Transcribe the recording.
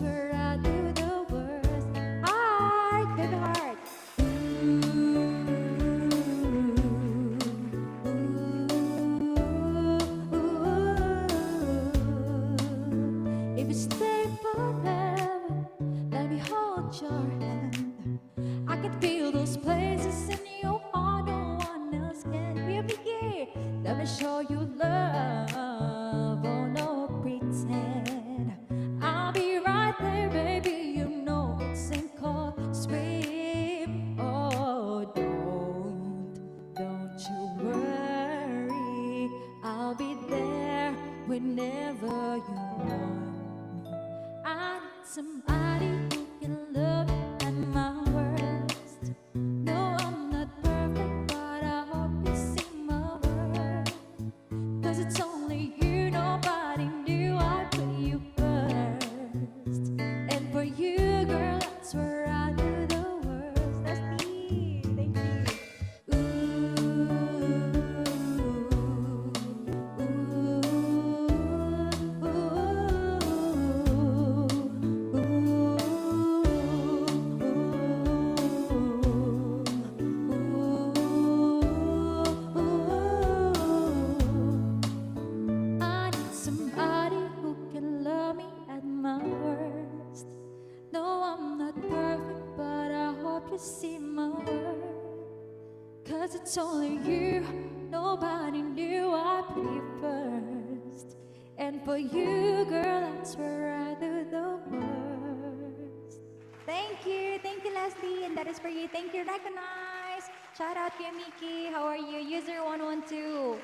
do the worst. I it heart. If you stay forever, let me hold your hand. I can feel those places in your heart, no one else can. Yeah, let me show you love, whenever you want me. I need somebody who can love at my worst. No, I'm not perfect, but I hope you see my worth. Cause it's only I you see my worth. Cause it's only you, nobody knew I put you first. And for you, girl, that's where I do the worst. Thank you, thank you, Leslie, and that is for you. Thank you, recognize. Shout out to Miki. How are you? User 112.